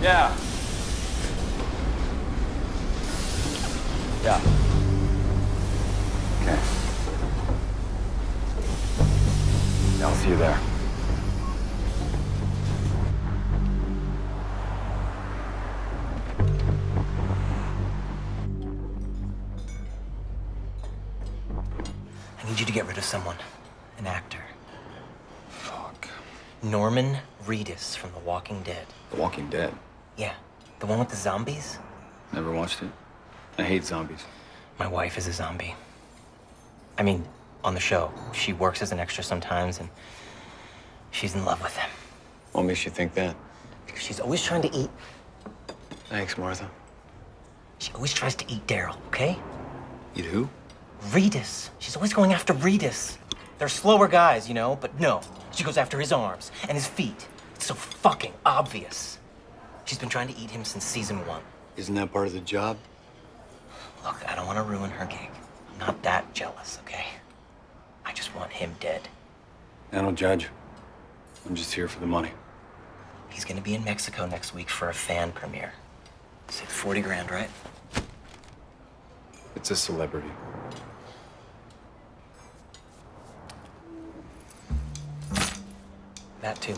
Yeah. Yeah. Okay. I'll see you there. I need you to get rid of someone. An actor. Fuck. Norman Reedus from The Walking Dead. The Walking Dead? Yeah, the one with the zombies. Never watched it. I hate zombies. My wife is a zombie. I mean, on the show. She works as an extra sometimes, and she's in love with him. What makes you think that? Because she's always trying to eat. Thanks, Martha. She always tries to eat Daryl, okay? Eat who? Reedus. She's always going after Reedus. They're slower guys, you know, but no. She goes after his arms and his feet. It's so fucking obvious. She's been trying to eat him since season one. Isn't that part of the job? Look, I don't want to ruin her gig. I'm not that jealous, okay? I just want him dead. I don't judge. I'm just here for the money. He's gonna be in Mexico next week for a fan premiere. Say 40 grand, right? It's a celebrity. That too.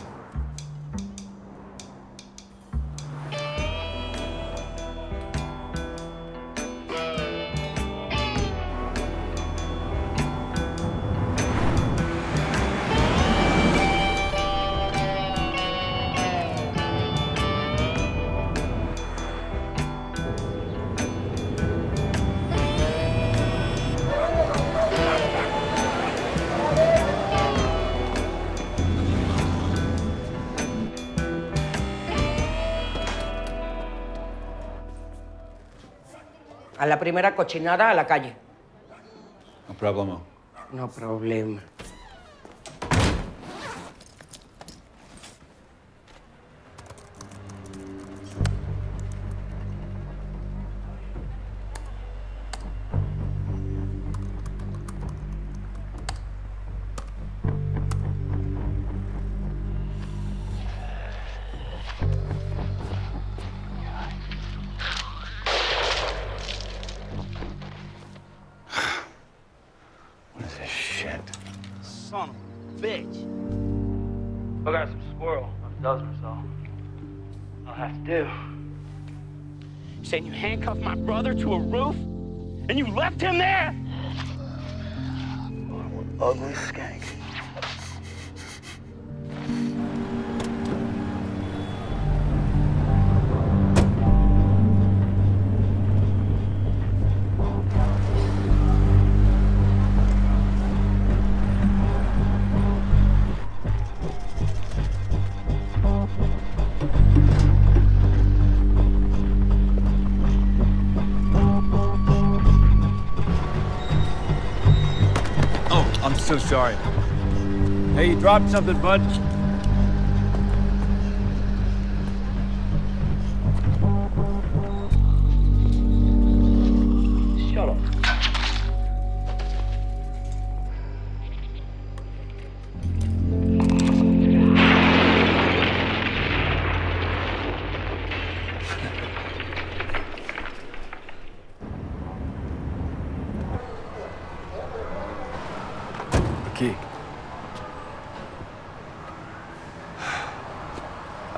A la primera cochinada, a la calle. No problema. No problema. I got some squirrel, a dozen or so. I'll have to do. You Saying you handcuffed my brother to a roof and you left him there? Ugly skank. So sorry. Hey, you dropped something, bud.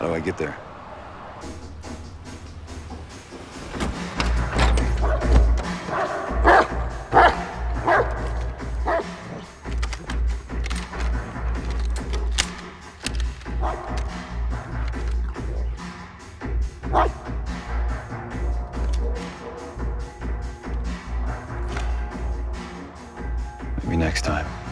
How do I get there? Maybe next time.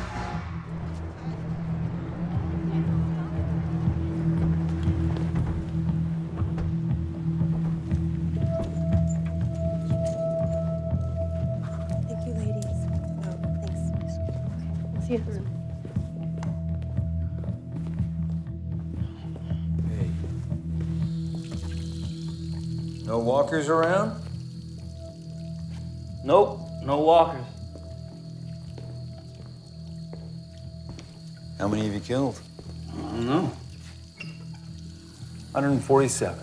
Okay. See you. No walkers around? Nope, no walkers. How many have you killed? I don't know. 147.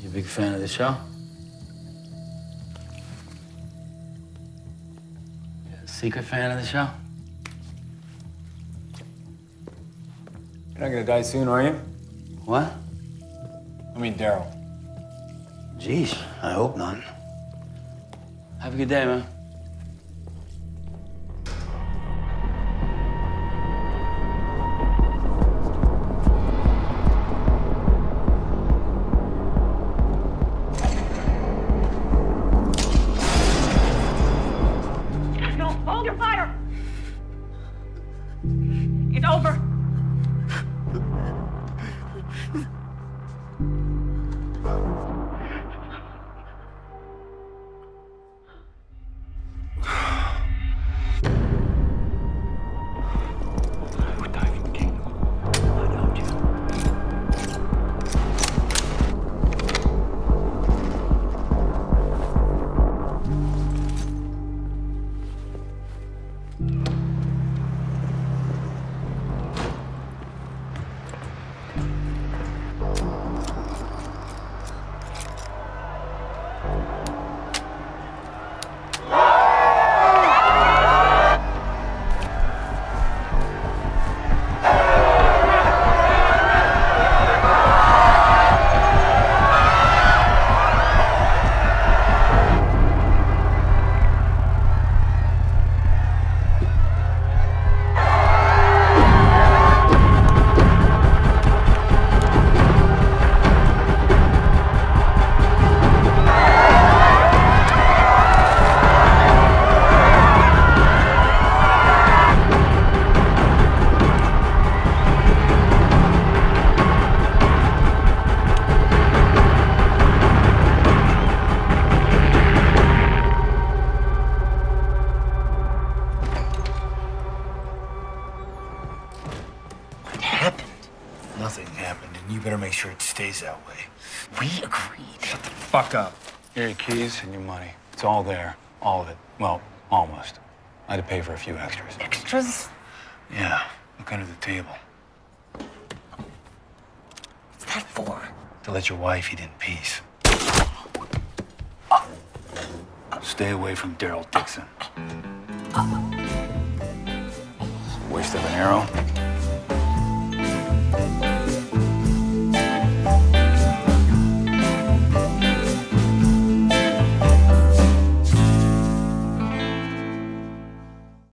You a big fan of the show? Secret fan of the show. You're not gonna die soon, are you? What? I mean, Daryl. Jeez, I hope not. Have a good day, man. It's over. Stays that way. We agreed. Shut the fuck up. Here are your keys and your money. It's all there. All of it. Well, almost. I had to pay for a few extras. Extras? Yeah, look under the table. What's that for? To let your wife eat in peace. Stay away from Daryl Dixon. Waste of an arrow.